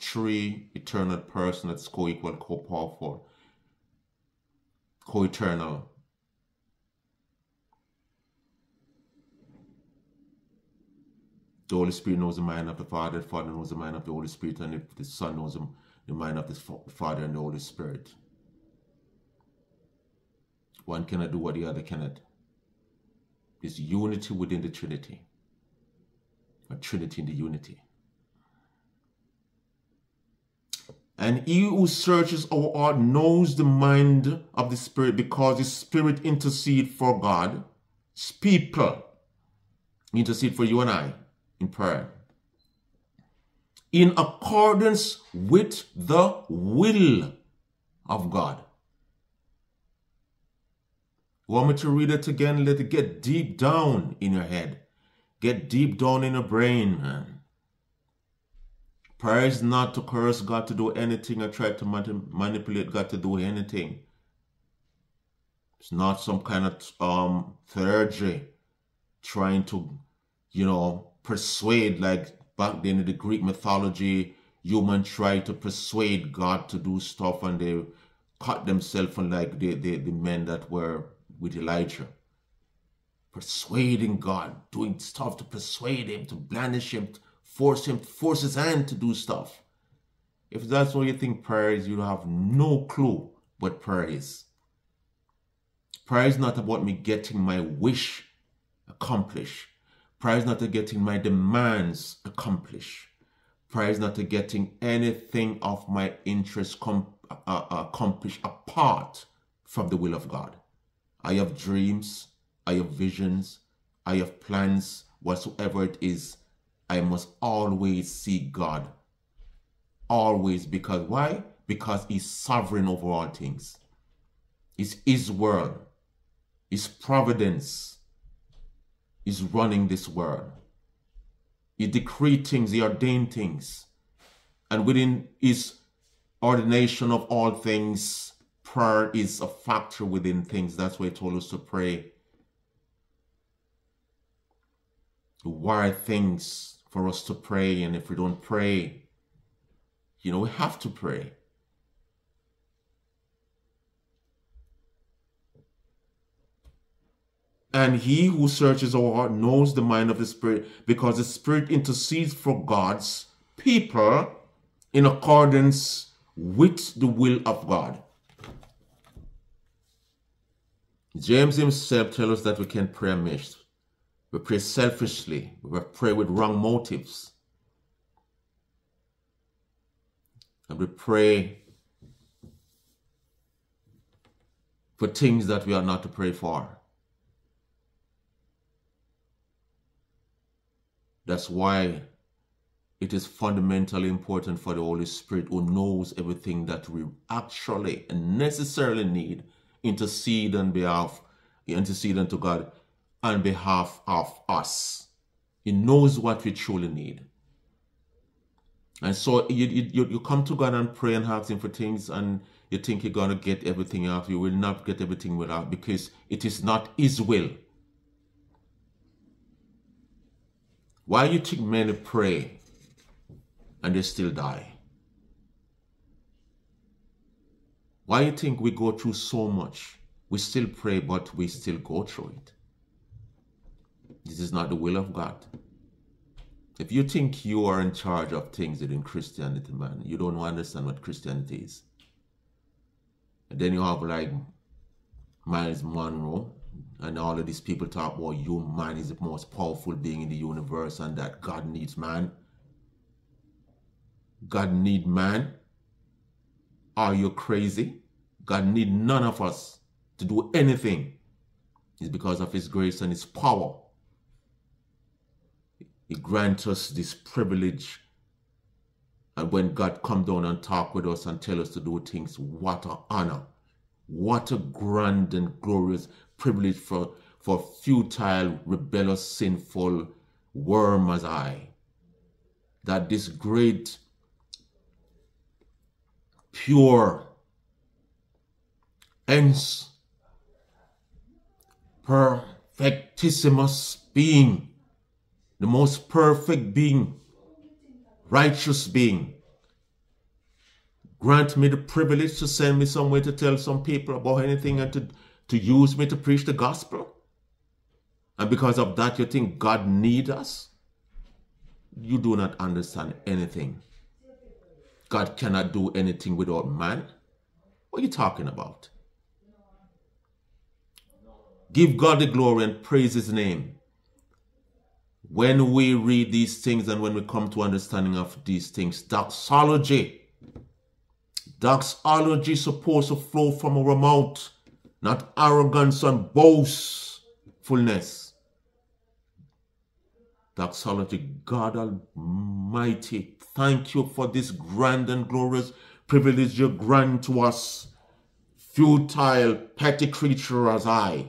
three eternal person that's co-equal, co-powerful, co-eternal. The Holy Spirit knows the mind of the Father, the Father knows the mind of the Holy Spirit, and if the Son knows the the mind of the Father and the Holy Spirit. One cannot do what the other cannot. There's unity within the Trinity. A Trinity in the unity. And he who searches our heart knows the mind of the Spirit because the Spirit intercede for God. People intercede for you and I in prayer in accordance with the will of God. Want me to read it again? Let it get deep down in your head. Get deep down in your brain, man. Prayer is not to curse God to do anything or try to manipulate God to do anything. It's not some kind of um theurgy trying to, you know, persuade like back then in the Greek mythology, human tried to persuade God to do stuff and they cut themselves on like the, the, the men that were with Elijah. Persuading God, doing stuff to persuade him, to blandish him, to force him, force his hand to do stuff. If that's what you think prayer is, you have no clue what prayer is. Prayer is not about me getting my wish accomplished. Prayer is not to getting my demands accomplished. Prayer is not to getting anything of my interest uh, uh, accomplished apart from the will of God. I have dreams, I have visions, I have plans, whatsoever it is. I must always seek God. Always, because why? Because He's sovereign over all things. It's His world, His providence, is running this world. He decreed things, he ordained things. And within his ordination of all things, prayer is a factor within things. That's why he told us to pray. To wire things for us to pray. And if we don't pray, you know, we have to pray. And he who searches our heart knows the mind of the Spirit because the Spirit intercedes for God's people in accordance with the will of God. James himself tells us that we can pray amiss. We pray selfishly. We pray with wrong motives. And we pray for things that we are not to pray for. That's why it is fundamentally important for the Holy Spirit who knows everything that we actually and necessarily need intercede on behalf, intercede unto God on behalf of us He knows what we truly need. And so you, you, you come to God and pray and ask Him for things, and you think you're going to get everything out. You will not get everything without because it is not His will. Why you think many pray and they still die? Why you think we go through so much? We still pray, but we still go through it. This is not the will of God. If you think you are in charge of things in Christianity, man, you don't understand what Christianity is. And then you have like Myles Munroe and all of these people talk about you, man is the most powerful being in the universe and that God needs man. God need man. Are you crazy? God need none of us to do anything. It's because of his grace and his power. He grants us this privilege. And when God come down and talk with us and tell us to do things, what an honor. What a grand and glorious privilege for, for futile, rebellious, sinful worm as I. That this great, pure, hence, perfectissimus being, the most perfect being, righteous being, grant me the privilege to send me somewhere to tell some people about anything and to to use me to preach the gospel? And because of that, you think God needs us? You do not understand anything. God cannot do anything without man. What are you talking about? Give God the glory and praise his name. When we read these things and when we come to understanding of these things, doxology, doxology supposed to flow from our mouth not arrogance and boastfulness. Doxology, God Almighty, thank you for this grand and glorious privilege you grant to us, futile, petty creature as I,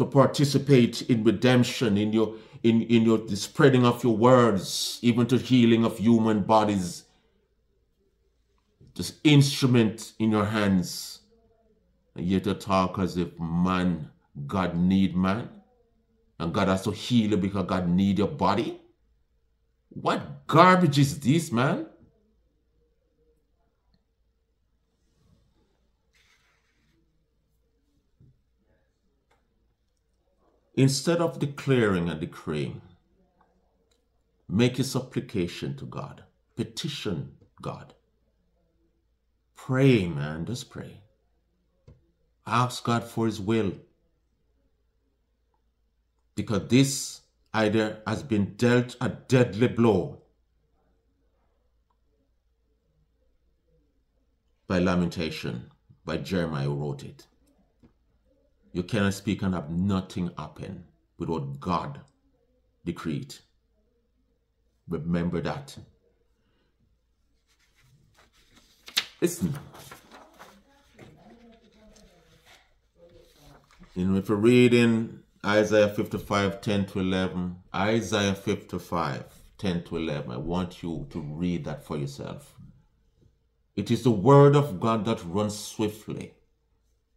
to participate in redemption, in your in, in your the spreading of your words, even to healing of human bodies. This instrument in your hands and yet you talk as if man, God need man. And God has to heal you because God need your body. What garbage is this, man? Instead of declaring and decreeing, make a supplication to God. Petition God. Pray, man. Just pray. Ask God for his will. Because this either has been dealt a deadly blow by lamentation, by Jeremiah who wrote it. You cannot speak and have nothing happen without God decreed. Remember that. Listen. You know, if you read in Isaiah 55, 10 to 11, Isaiah 55, 10 to 11, I want you to read that for yourself. It is the word of God that runs swiftly.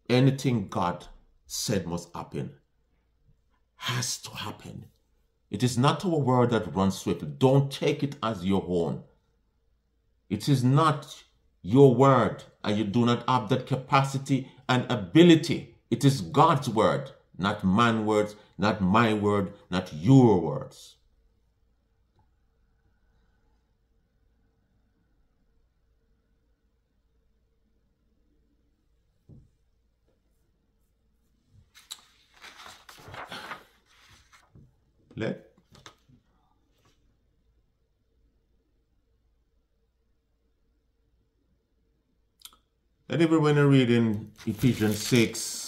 Anything God said must happen. Has to happen. It is not our word that runs swiftly. Don't take it as your own. It is not your word, and you do not have that capacity and ability it is God's word, not man words, not my word, not your words. Let Let everyone read in Ephesians 6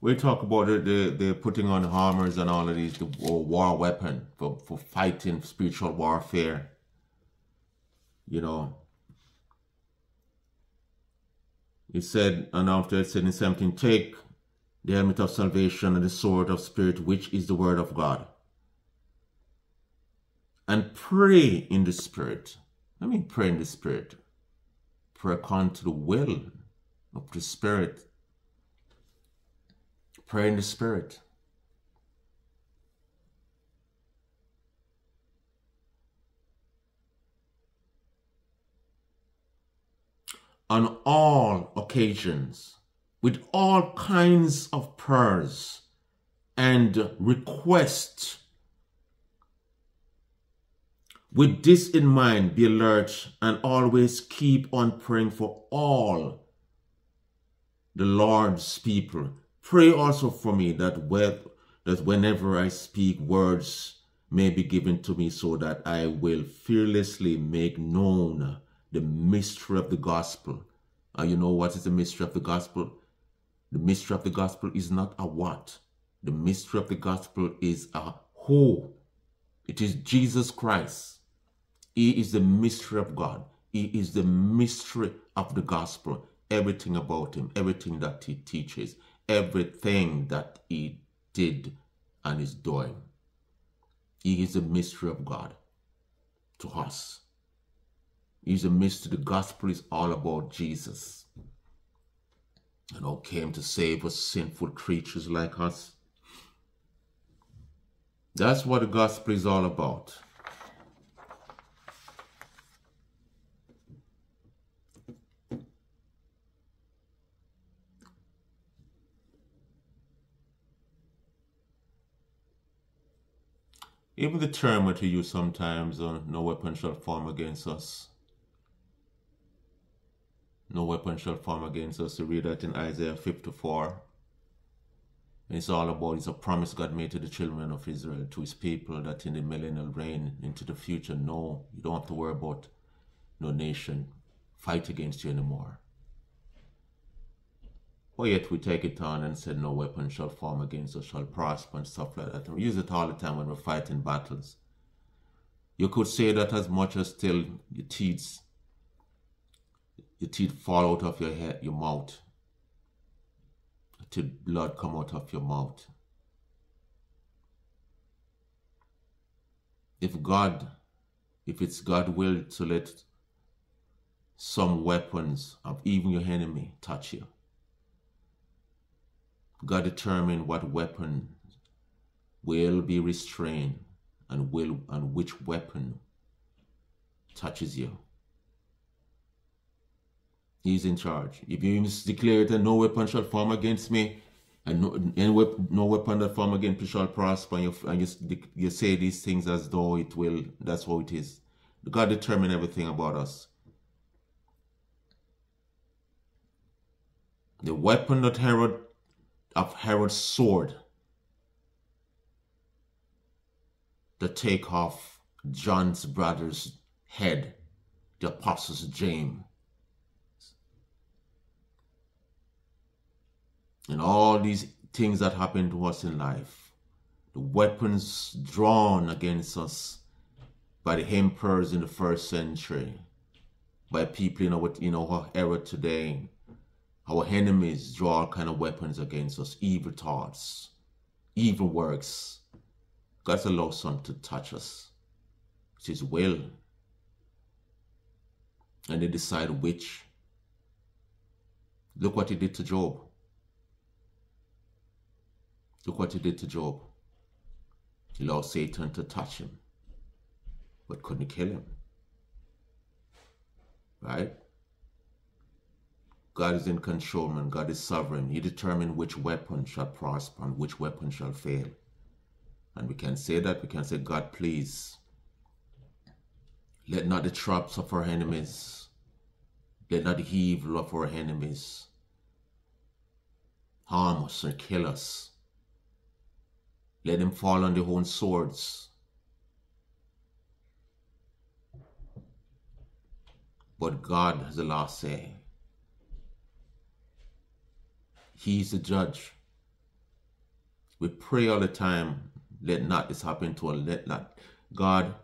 we talk about the, the, the putting on armors and all of these, the war weapon for, for fighting spiritual warfare. You know, He said, and after it said in 17, take the helmet of salvation and the sword of spirit, which is the word of God. And pray in the spirit. I mean, pray in the spirit. Pray according to the will of the spirit. Pray in the spirit. on all occasions with all kinds of prayers and requests. With this in mind, be alert and always keep on praying for all the Lord's people. Pray also for me that, that whenever I speak, words may be given to me so that I will fearlessly make known the mystery of the gospel. And you know what is the mystery of the gospel? The mystery of the gospel is not a what. The mystery of the gospel is a who. It is Jesus Christ. He is the mystery of God. He is the mystery of the gospel. Everything about him, everything that he teaches, everything that he did and is doing. He is the mystery of God to us. He's a mystery. The gospel is all about Jesus. And all came to save us sinful creatures like us. That's what the gospel is all about. Even the term that we use sometimes, uh, no weapon shall form against us no weapon shall form against us. You read that in Isaiah 54. It's all about, it's a promise God made to the children of Israel, to his people, that in the millennial reign into the future, no, you don't have to worry about no nation fight against you anymore. But yet we take it on and said, no weapon shall form against us, shall prosper and stuff like that. And we use it all the time when we're fighting battles. You could say that as much as till your teeth your teeth fall out of your head, your mouth, till blood come out of your mouth. If God, if it's God will to let some weapons of even your enemy touch you, God determine what weapon will be restrained and will and which weapon touches you. He's in charge. If you declare that no weapon shall form against me, and no, no weapon that form against me shall prosper, and, you, and you, you say these things as though it will, that's how it is. God determine everything about us. The weapon that Herod, of Herod's sword, to take off John's brother's head, the apostles James, and all these things that happen to us in life, the weapons drawn against us by the emperors in the first century, by people in our, in our era today, our enemies draw all kind of weapons against us, evil thoughts, evil works. God's allowed some to touch us. It's His will. And they decide which. Look what He did to Job. Look what he did to Job. He allowed Satan to touch him, but couldn't kill him. Right? God is in control, man. God is sovereign. He determined which weapon shall prosper and which weapon shall fail. And we can say that. We can say, God, please, let not the traps of our enemies, let not the evil of our enemies harm us and kill us. Let them fall on their own swords. But God has the last say. He is the judge. We pray all the time, let not this happen to us. Let not. God,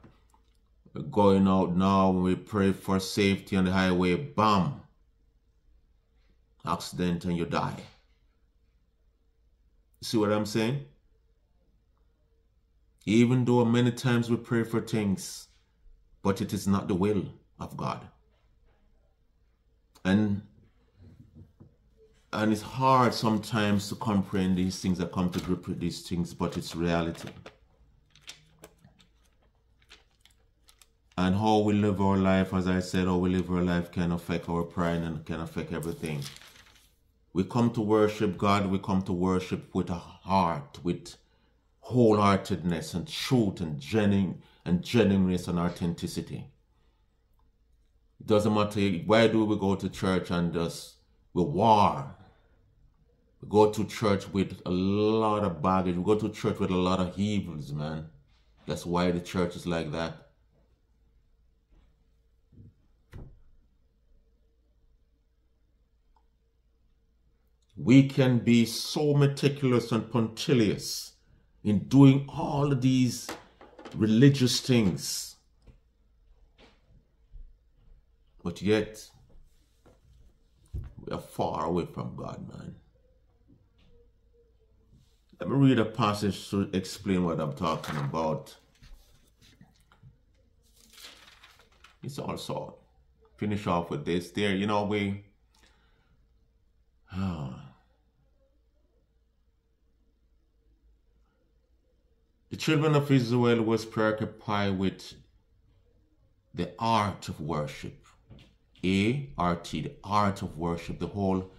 going out now, when we pray for safety on the highway, bam, accident and you die. See what I'm saying? Even though many times we pray for things, but it is not the will of God. And and it's hard sometimes to comprehend these things that come to grip with these things, but it's reality. And how we live our life, as I said, how we live our life can affect our pride and can affect everything. We come to worship God, we come to worship with a heart, with wholeheartedness and truth and genuine and genuineness and authenticity. It doesn't matter why do we go to church and just we war we go to church with a lot of baggage. We go to church with a lot of evils, man. That's why the church is like that. We can be so meticulous and punctilious in doing all of these religious things. But yet, we are far away from God, man. Let me read a passage to explain what I'm talking about. It's also finish off with this. There, you know, we ah, the children of Israel was preoccupied with the art of worship. A R T, the art of worship, the whole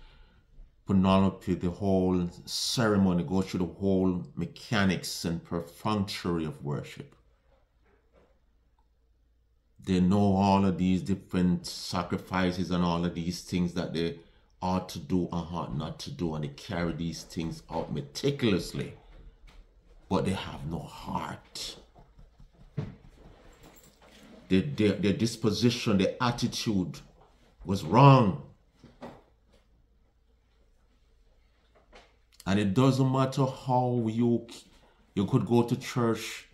panoply, the whole ceremony, go through the whole mechanics and perfunctory of worship. They know all of these different sacrifices and all of these things that they ought to do and ought not to do, and they carry these things out meticulously, but they have no heart. Their, their, their disposition, their attitude was wrong. And it doesn't matter how you you could go to church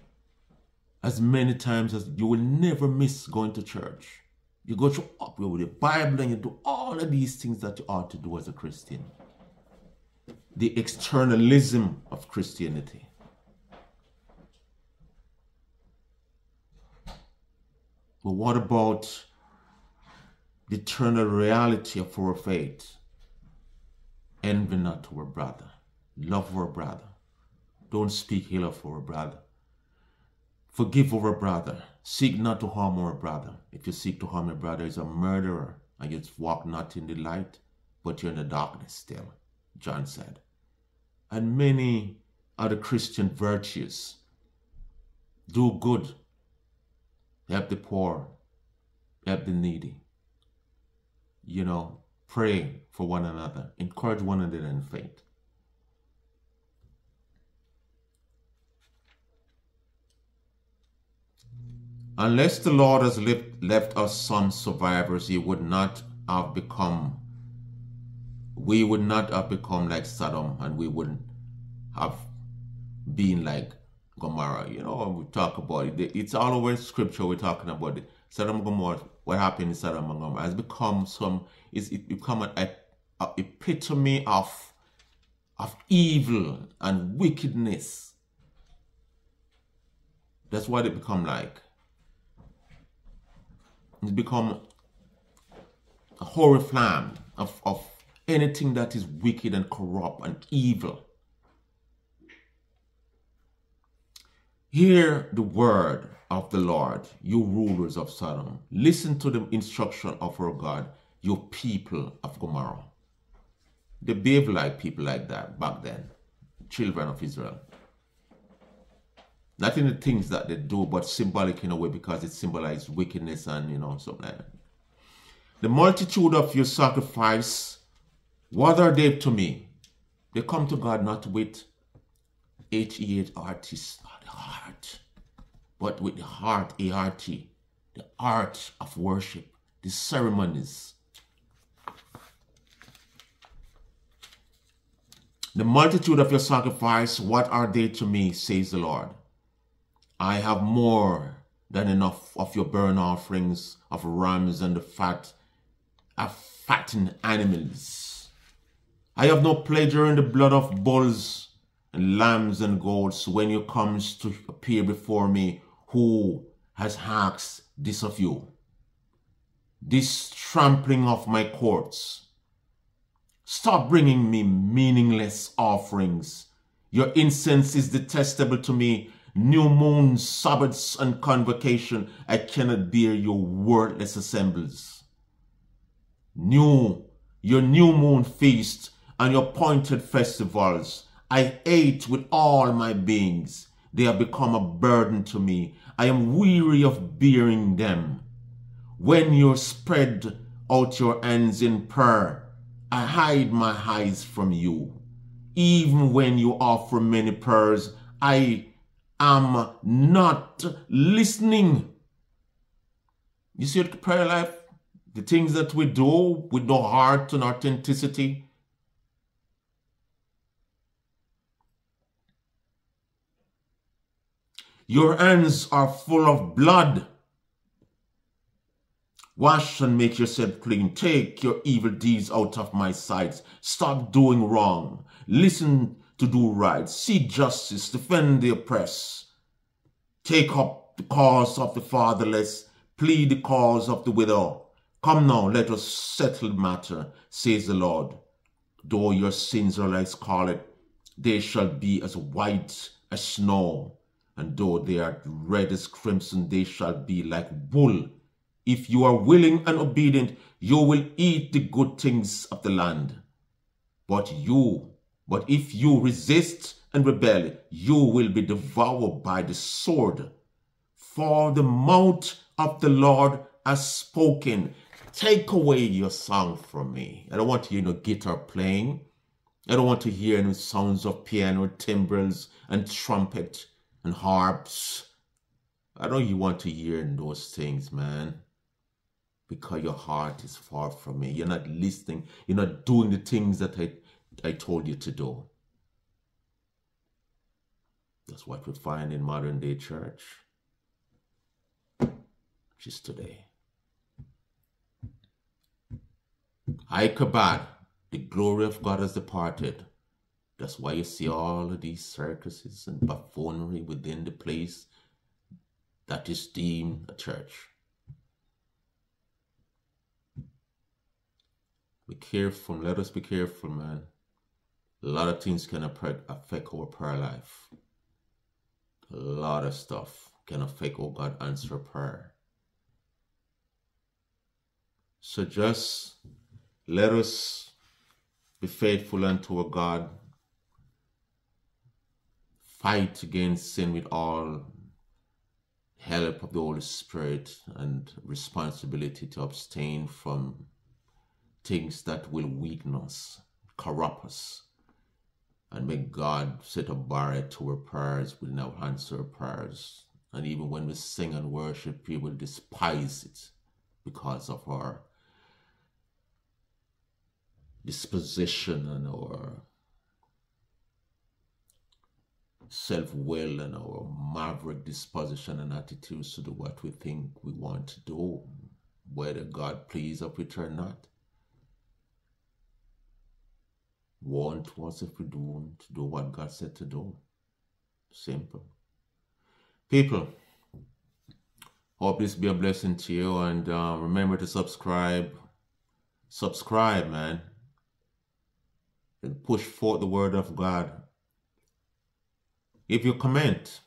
as many times as you will never miss going to church. You go to up with the Bible and you do all of these things that you ought to do as a Christian. The externalism of Christianity. But what about the eternal reality of our faith? Envy not our brother. Love our brother. Don't speak ill of our brother. Forgive our brother. Seek not to harm our brother. If you seek to harm your brother, is a murderer, and you walk not in the light, but you're in the darkness still. John said. And many the Christian virtues. Do good. Help the poor. Help the needy. You know, pray for one another. Encourage one another in faith. Unless the Lord has left, left us some survivors, he would not have become, we would not have become like Sodom and we wouldn't have been like Gomorrah. You know, we talk about it. It's all over scripture we're talking about it. Sodom and Gomorrah, what happened in Sodom and Gomorrah has become some, it's it become an a, epitome of, of evil and wickedness. That's what it become like. It's become a flame of, of anything that is wicked and corrupt and evil. Hear the word of the Lord, you rulers of Sodom. Listen to the instruction of our God, you people of Gomorrah. They behaved like people like that back then, children of Israel. Not in the things that they do, but symbolic in a way because it symbolizes wickedness and, you know, something like that. The multitude of your sacrifice, what are they to me? They come to God not with H-E-H-R-T, the heart, but with the heart, A-R-T, the art of worship, the ceremonies. The multitude of your sacrifice, what are they to me, says the Lord? I have more than enough of your burnt offerings of rams and the fat of fattened animals. I have no pleasure in the blood of bulls and lambs and goats when you comes to appear before me who has asked this of you. This trampling of my courts. Stop bringing me meaningless offerings. Your incense is detestable to me. New moons, Sabbaths, and convocation, I cannot bear your worthless assemblies. New, your new moon feast and your appointed festivals, I hate with all my beings. They have become a burden to me. I am weary of bearing them. When you spread out your hands in prayer, I hide my eyes from you. Even when you offer many prayers, I am not listening. You see, prayer life, the things that we do with no heart and authenticity, Your hands are full of blood. Wash and make yourself clean. Take your evil deeds out of my sight. Stop doing wrong. Listen to do right. Seek justice. Defend the oppressed. Take up the cause of the fatherless. Plead the cause of the widow. Come now, let us settle the matter, says the Lord. Though your sins are like scarlet, they shall be as white as snow and though they are red as crimson, they shall be like wool. If you are willing and obedient, you will eat the good things of the land. But you, but if you resist and rebel, you will be devoured by the sword. For the mouth of the Lord has spoken. Take away your song from me. I don't want to hear no guitar playing. I don't want to hear any sounds of piano, timbrels, and trumpet and harps. I know you want to hear those things, man. Because your heart is far from me. You're not listening. You're not doing the things that I, I told you to do. That's what we find in modern day church. Just today. Ichabod, the glory of God has departed. That's why you see all of these circuses and buffoonery within the place that is deemed a church. Be careful. Let us be careful, man. A lot of things can affect our prayer life. A lot of stuff can affect how God answer prayer. So just let us be faithful unto our God fight against sin with all help of the Holy Spirit and responsibility to abstain from things that will weaken us, corrupt us, and may God set a barrier to our prayers, will now answer our prayers. And even when we sing and worship, people despise it because of our disposition and our self-will and our maverick disposition and attitudes to do what we think we want to do, whether God please us or not. Want was if we do to do what God said to do. Simple. People, hope this be a blessing to you and uh, remember to subscribe. Subscribe, man. And push forth the word of God if you comment,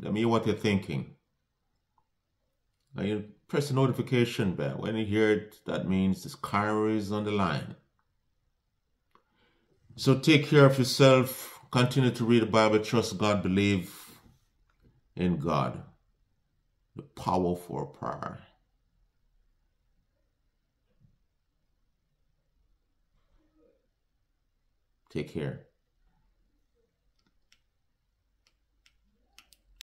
let me know what you're thinking. Now you press the notification bell. When you hear it, that means this car is on the line. So take care of yourself. Continue to read the Bible. Trust God. Believe in God. The power for prayer. Take care.